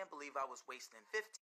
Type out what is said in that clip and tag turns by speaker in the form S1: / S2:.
S1: can't believe I was wasting 15